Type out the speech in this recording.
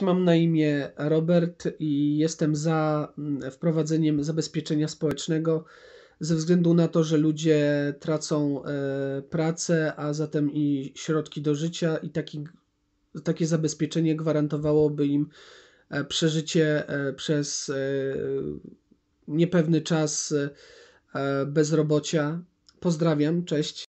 Mam na imię Robert i jestem za mm, wprowadzeniem zabezpieczenia społecznego ze względu na to, że ludzie tracą e, pracę, a zatem i środki do życia, i taki, takie zabezpieczenie gwarantowałoby im e, przeżycie e, przez niepewny czas bezrobocia. Pozdrawiam, cześć.